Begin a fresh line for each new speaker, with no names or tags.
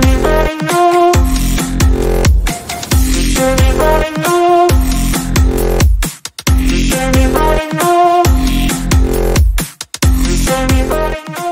Does anybody know? Does anybody know?